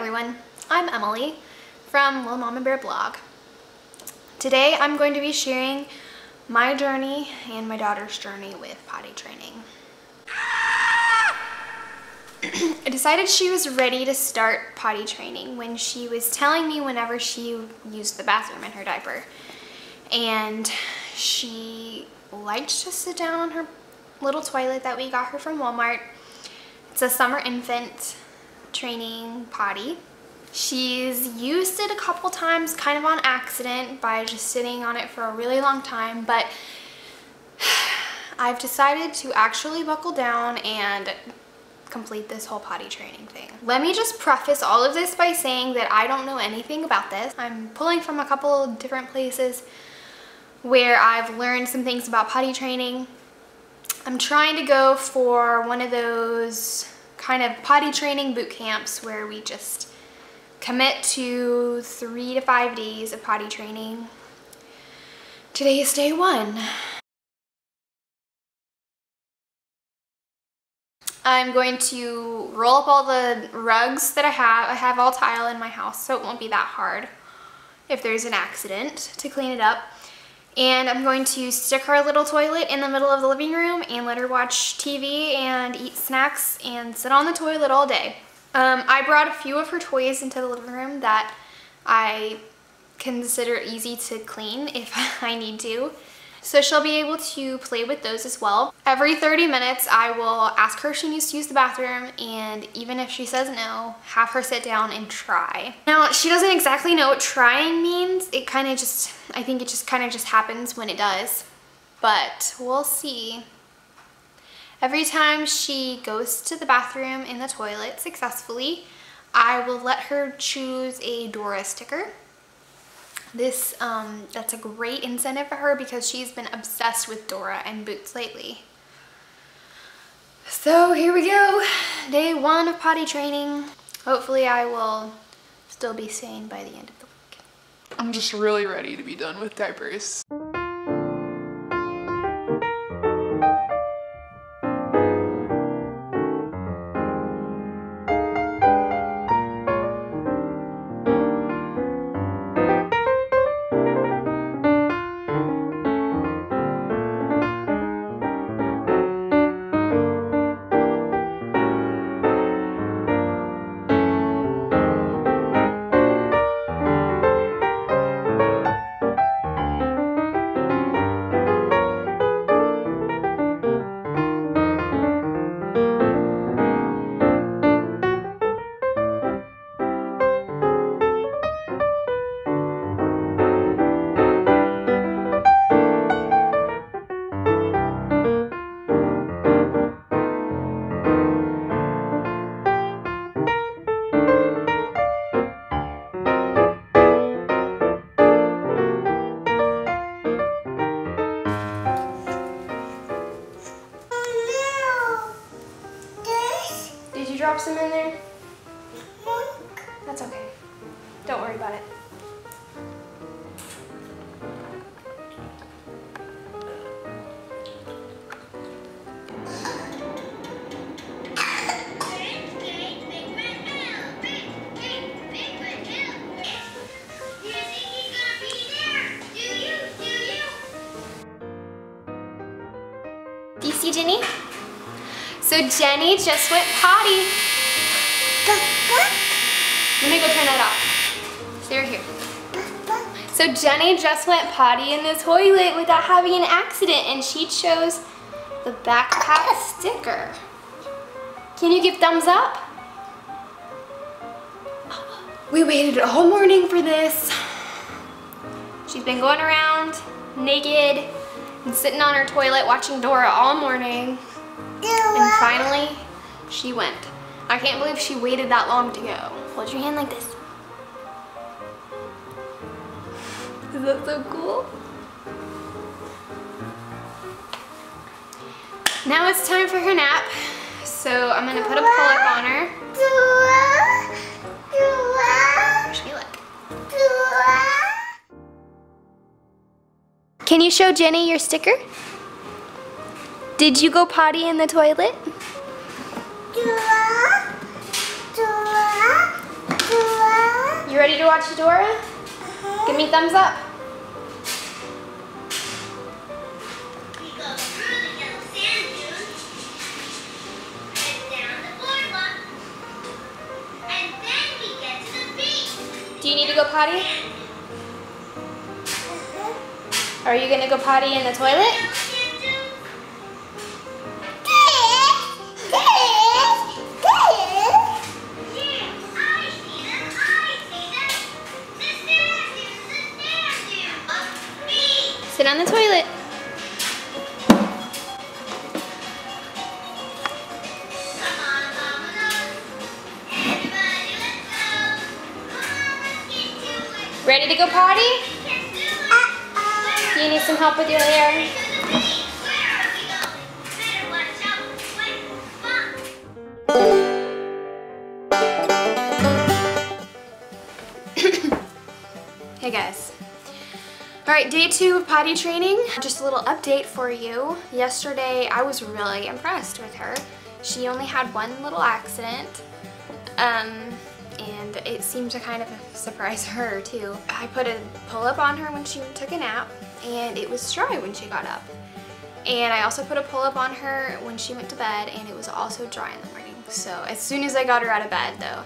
everyone, I'm Emily from Lil Mama Bear blog. Today I'm going to be sharing my journey and my daughter's journey with potty training. I decided she was ready to start potty training when she was telling me whenever she used the bathroom in her diaper. And she liked to sit down on her little toilet that we got her from Walmart. It's a Summer Infant training potty. She's used it a couple times kind of on accident by just sitting on it for a really long time, but I've decided to actually buckle down and complete this whole potty training thing. Let me just preface all of this by saying that I don't know anything about this. I'm pulling from a couple different places where I've learned some things about potty training. I'm trying to go for one of those kind of potty training boot camps where we just commit to three to five days of potty training. Today is day one. I'm going to roll up all the rugs that I have. I have all tile in my house, so it won't be that hard if there's an accident to clean it up. And I'm going to stick her little toilet in the middle of the living room and let her watch TV and eat snacks and sit on the toilet all day. Um, I brought a few of her toys into the living room that I consider easy to clean if I need to. So she'll be able to play with those as well. Every 30 minutes, I will ask her if she needs to use the bathroom, and even if she says no, have her sit down and try. Now, she doesn't exactly know what trying means. It kind of just, I think it just kind of just happens when it does, but we'll see. Every time she goes to the bathroom in the toilet successfully, I will let her choose a Dora sticker. This, um, that's a great incentive for her because she's been obsessed with Dora and Boots lately. So here we go, day one of potty training. Hopefully I will still be sane by the end of the week. I'm just really ready to be done with diapers. Jenny? So Jenny just went potty. Let me go turn that off. Right here. So Jenny just went potty in the toilet without having an accident and she chose the backpack sticker. Can you give thumbs up? We waited all morning for this. She's been going around naked and sitting on her toilet watching Dora all morning. And finally, she went. I can't believe she waited that long to go. Hold your hand like this. Is that so cool? Now it's time for her nap. So I'm gonna put a pull-up on her. She look. Can you show Jenny your sticker? Did you go potty in the toilet? Dora, Dora, Dora. You ready to watch Dora? Uh-huh. Give me thumbs up. We go through the yellow sand dunes, head down the boardwalk, and then we get to the beach. Do you need to go potty? Are you gonna go potty in the toilet? Out. Wait, Mom. Hey guys. All right, day two of potty training. Just a little update for you. Yesterday, I was really impressed with her. She only had one little accident, um, and it seemed to kind of surprise her too. I put a pull-up on her when she took a nap, and it was dry when she got up. And I also put a pull-up on her when she went to bed, and it was also dry in the morning. So as soon as I got her out of bed though,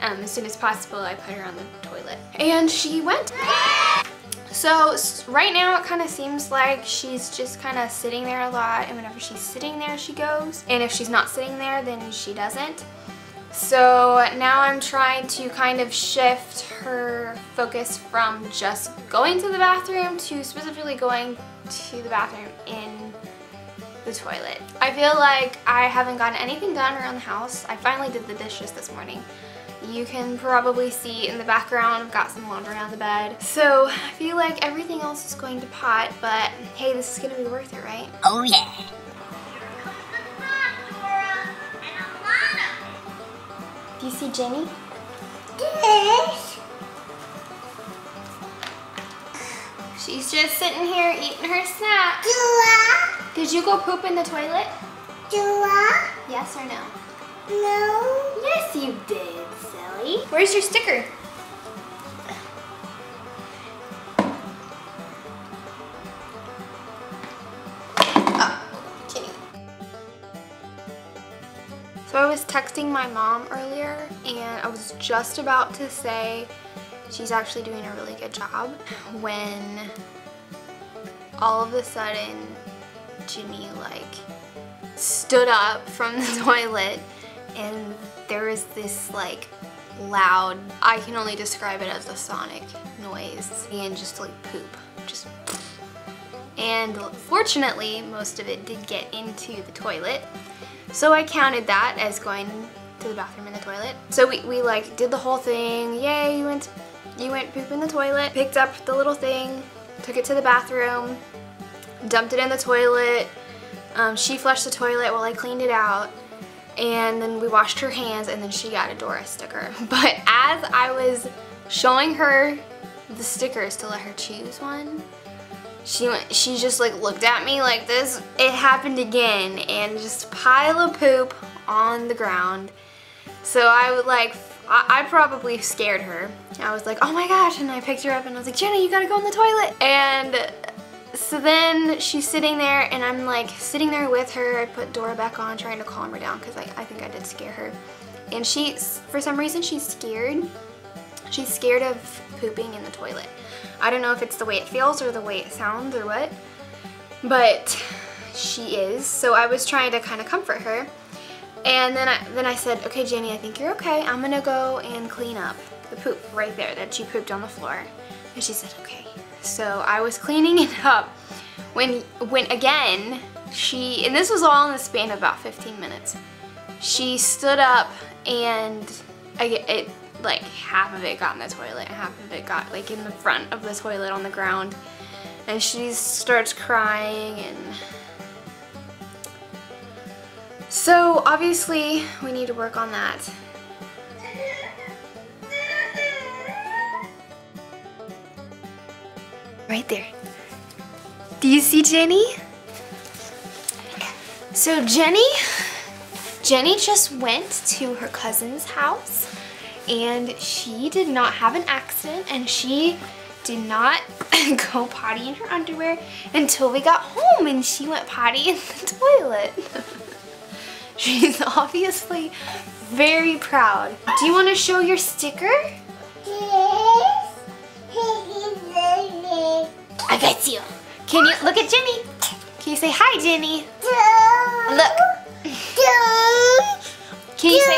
um, as soon as possible, I put her on the toilet. And she went. So right now it kind of seems like she's just kind of sitting there a lot and whenever she's sitting there she goes and if she's not sitting there then she doesn't. So now I'm trying to kind of shift her focus from just going to the bathroom to specifically going to the bathroom in the toilet. I feel like I haven't gotten anything done around the house. I finally did the dishes this morning. You can probably see in the background I've got some laundry on the bed. So I feel like everything else is going to pot, but hey, this is gonna be worth it, right? Oh yeah. You see Jenny? Yes. She's just sitting here eating her snack. Dora, Did you go poop in the toilet? Dora, Yes or no? no. Yes, you did, silly. Where's your sticker? So I was texting my mom earlier and I was just about to say she's actually doing a really good job when all of a sudden Jimmy like stood up from the toilet and there was this like loud, I can only describe it as a sonic noise and just like poop, just and fortunately most of it did get into the toilet. So I counted that as going to the bathroom in the toilet. So we, we like did the whole thing, yay, you went, you went poop in the toilet, picked up the little thing, took it to the bathroom, dumped it in the toilet, um, she flushed the toilet while I cleaned it out and then we washed her hands and then she got a Dora sticker. But as I was showing her the stickers to let her choose one, she went, she just like looked at me like this. It happened again and just pile of poop on the ground. So I would like, I, probably scared her. I was like, oh my gosh, and I picked her up and I was like, Jenny, you gotta go in the toilet. And so then she's sitting there and I'm like sitting there with her. I put Dora back on trying to calm her down because I, I think I did scare her. And she, for some reason, she's scared. She's scared of pooping in the toilet. I don't know if it's the way it feels or the way it sounds or what, but she is. So I was trying to kind of comfort her. And then I, then I said, okay, Jenny, I think you're okay. I'm gonna go and clean up the poop right there that she pooped on the floor. And she said, okay. So I was cleaning it up when, when again, she, and this was all in the span of about 15 minutes. She stood up and I, it, like half of it got in the toilet, half of it got like in the front of the toilet on the ground. And she starts crying and so obviously we need to work on that. Right there. Do you see Jenny? So Jenny, Jenny just went to her cousin's house and she did not have an accident and she did not go potty in her underwear until we got home and she went potty in the toilet. She's obviously very proud. Do you want to show your sticker? Yes. I got you. Can you look at Jenny? Can you say hi, Jenny? Look. Can you say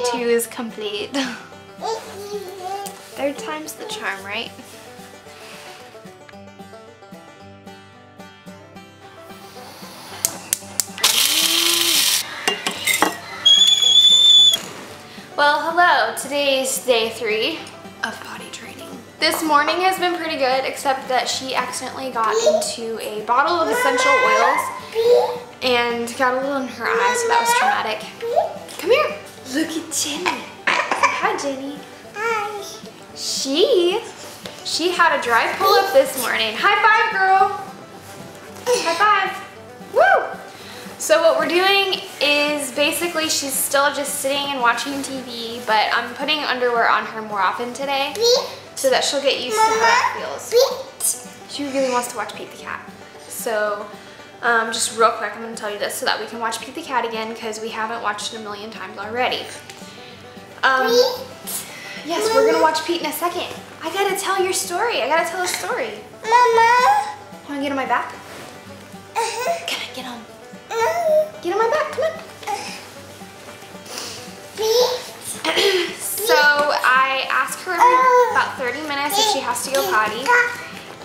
Day two is complete. Third time's the charm, right? Well, hello. Today's day three of potty training. This morning has been pretty good, except that she accidentally got into a bottle of essential oils and got a little in her eye, so that was traumatic. Jenny. Hi, Jenny. She, she had a dry pull-up this morning. High five, girl. High five. Woo! So what we're doing is basically she's still just sitting and watching TV, but I'm putting underwear on her more often today so that she'll get used to how that feels. She really wants to watch Pete the Cat. So um, just real quick, I'm gonna tell you this so that we can watch Pete the Cat again because we haven't watched it a million times already. Um, yes, we're gonna watch Pete in a second. I gotta tell your story. I gotta tell a story. Mama. Wanna get on my back? Uh -huh. Can I get on? Get on my back, come on. Pete? so I asked her every about 30 minutes if she has to go potty.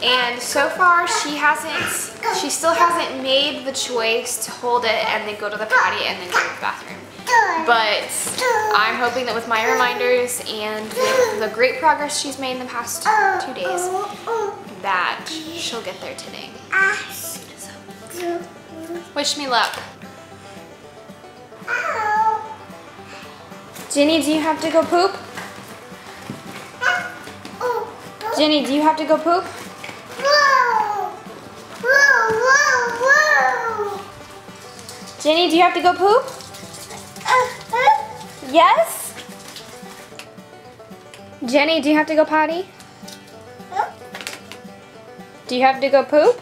And so far she hasn't, she still hasn't made the choice to hold it and then go to the potty and then go to the bathroom. But I'm hoping that with my reminders and the great progress she's made in the past two days, that she'll get there today. So, wish me luck. Jenny, do you have to go poop? Jenny, do you have to go poop? Jenny, do you have to go poop? Yes? Jenny, do you have to go potty? Do you have to go poop?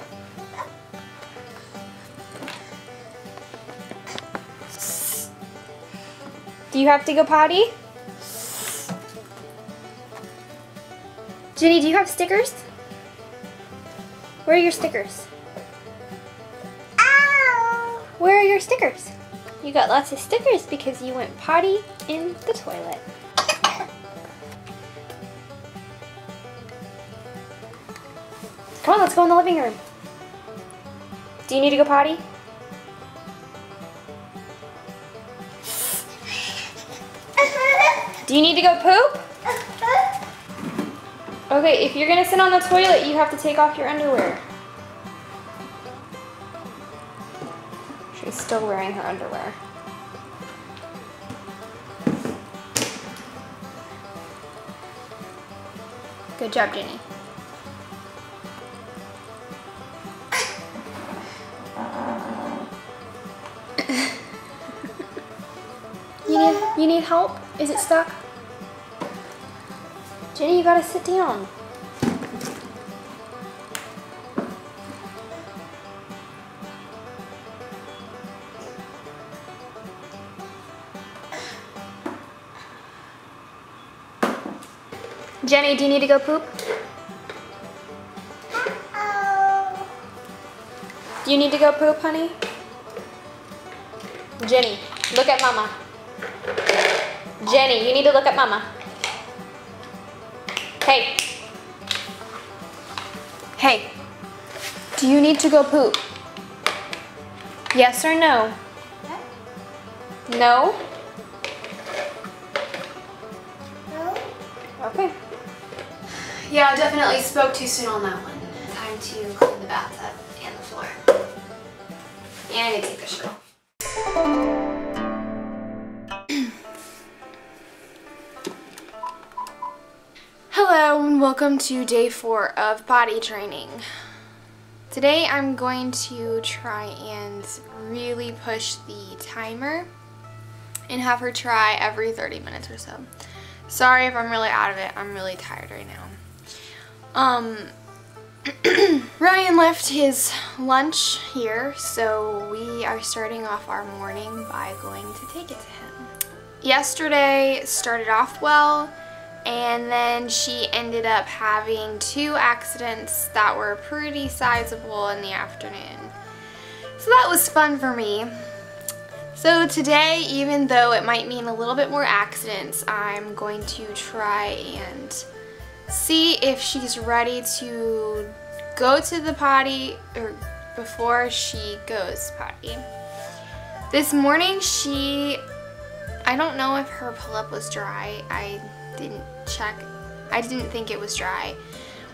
Do you have to go potty? Jenny, do you have stickers? Where are your stickers? Where are your stickers? You got lots of stickers because you went potty in the toilet. Come on, let's go in the living room. Do you need to go potty? Do you need to go poop? Uh-huh. Okay, if you're gonna sit on the toilet, you have to take off your underwear. Still wearing her underwear. Good job, Jenny. you need you need help? Is it stuck? Jenny, you gotta sit down. Jenny, do you need to go poop? Do you need to go poop, honey? Jenny, look at mama. Jenny, you need to look at mama. Hey. Hey. Do you need to go poop? Yes or no? No? Yeah, definitely spoke too soon on that one. Time to clean the bathtub and the floor. And I need to take the shirt off. Hello and welcome to day four of potty training. Today I'm going to try and really push the timer and have her try every 30 minutes or so. Sorry if I'm really out of it. I'm really tired right now. Um, Ryan left his lunch here, so we are starting off our morning by going to take it to him. Yesterday started off well, and then she ended up having two accidents that were pretty sizable in the afternoon. So that was fun for me. So today, even though it might mean a little bit more accidents, I'm going to try and see if she's ready to go to the potty or before she goes potty. This morning she, I don't know if her pull-up was dry. I didn't check. I didn't think it was dry.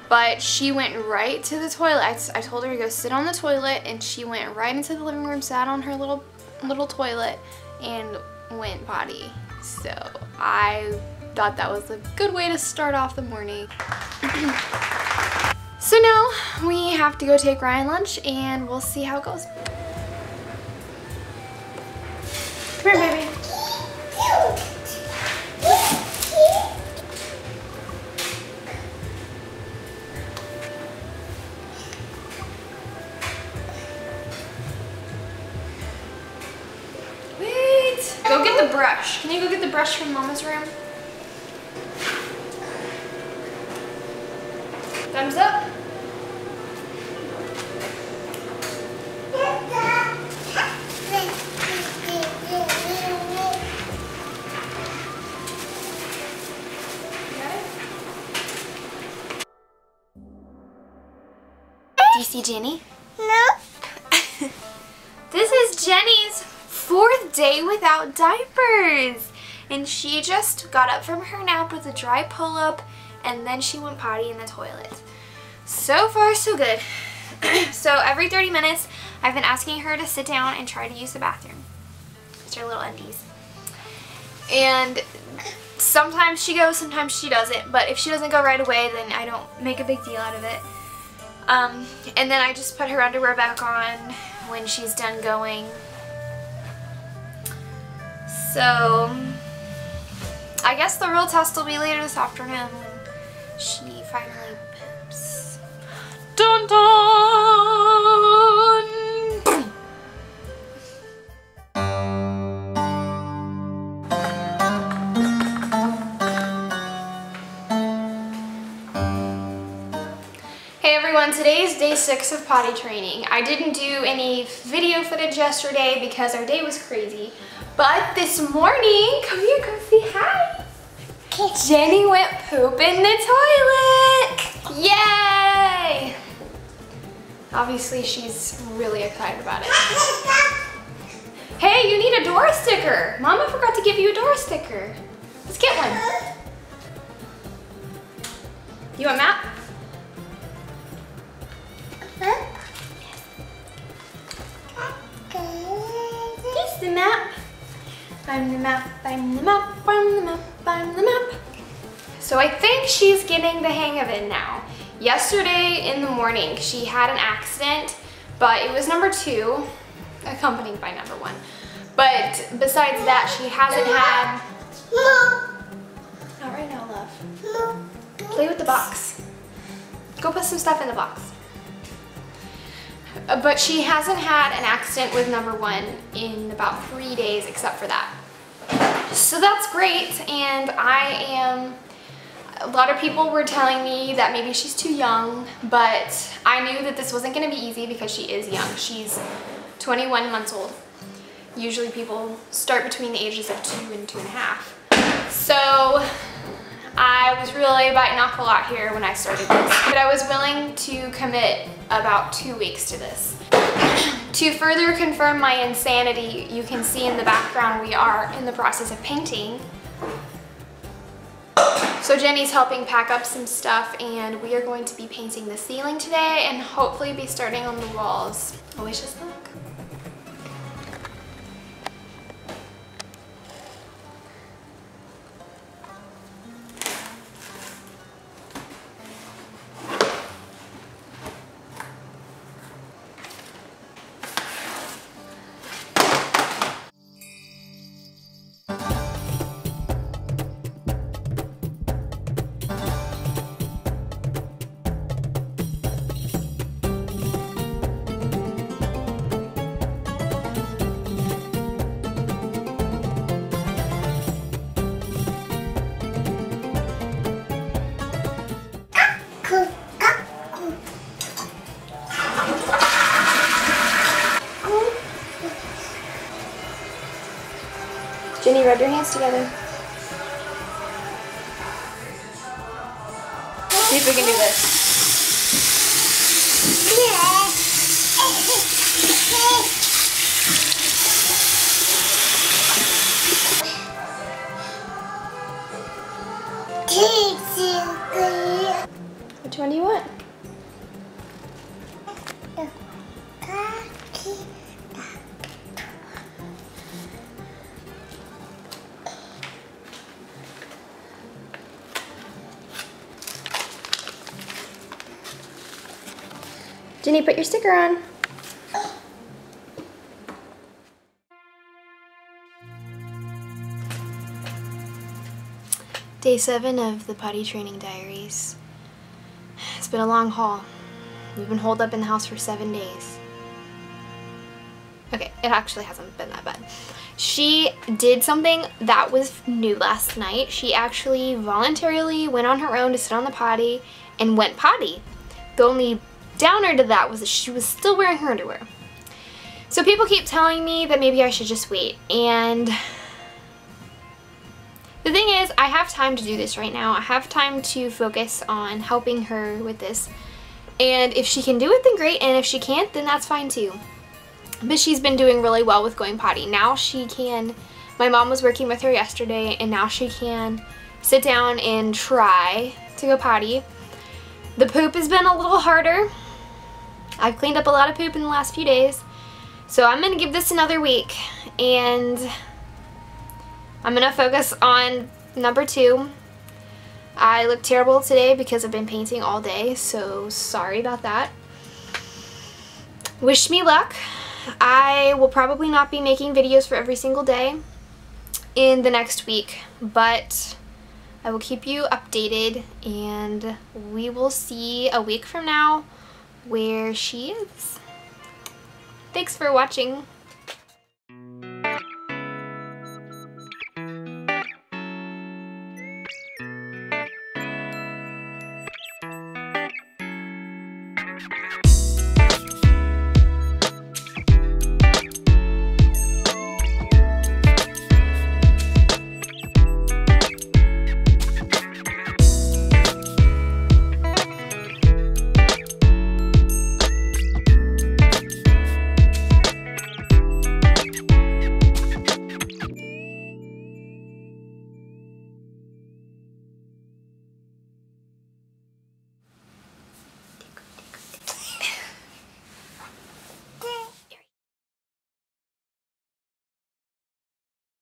But she went right to the toilet. I, I told her to go sit on the toilet and she went right into the living room, sat on her little little toilet and went potty. So I thought that was a good way to start off the morning. so now we have to go take Ryan lunch and we'll see how it goes. Come here, baby. Wait. Go get the brush. Can you go get the brush from Mama's room? Thumbs up. Do you see Jenny? No. This is Jenny's fourth day without diapers. And she just got up from her nap with a dry pull-up and then she went potty in the toilet. So far, so good. so every 30 minutes, I've been asking her to sit down and try to use the bathroom. It's her little undies. And sometimes she goes, sometimes she doesn't. But if she doesn't go right away, then I don't make a big deal out of it. Um, and then I just put her underwear back on when she's done going. So, I guess the real test will be later this afternoon she finally poops. Dun dun! Hey everyone, today is day six of potty training. I didn't do any video footage yesterday because our day was crazy. But this morning, come here, come say hi. Jenny went poop in the toilet. Yay! Obviously she's really excited about it. Hey, you need a Dora sticker. Mama forgot to give you a Dora sticker. Let's get one. You want map? Here's the map. I'm the map, I'm the map, I'm the map, I'm the map. So I think she's getting the hang of it now. Yesterday in the morning, she had an accident, but it was number two, accompanied by number one. But besides that, she hasn't had, not right now, love. Play with the box. Go put some stuff in the box. But she hasn't had an accident with number one in about three days except for that. So that's great and I am, a lot of people were telling me that maybe she's too young, but I knew that this wasn't gonna be easy because she is young. She's 21 months old. Usually people start between the ages of two and two and a half. So I was really biting off a lot here when I started this, but I was willing to commit about two weeks to this. To further confirm my insanity, you can see in the background we are in the process of painting. So Jenny's helping pack up some stuff and we are going to be painting the ceiling today and hopefully be starting on the walls. Wish us luck. Rub your hands together. See if we can do this. Your sticker on. Day seven of the potty training diaries. It's been a long haul. We've been holed up in the house for seven days. Okay, it actually hasn't been that bad. She did something that was new last night. She actually voluntarily went on her own to sit on the potty and went potty. The only downer to that was that she was still wearing her underwear. So people keep telling me that maybe I should just wait. And the thing is, I have time to do this right now. I have time to focus on helping her with this. And if she can do it, then great. And if she can't, then that's fine too. But she's been doing really well with going potty. Now she can, my mom was working with her yesterday, and now she can sit down and try to go potty. The poop has been a little harder. I've cleaned up a lot of poop in the last few days. So I'm going to give this another week. And I'm going to focus on number two. I look terrible today because I've been painting all day, so sorry about that. Wish me luck. I will probably not be making videos for every single day in the next week, but I will keep you updated and we will see a week from now where she is. Thanks for watching.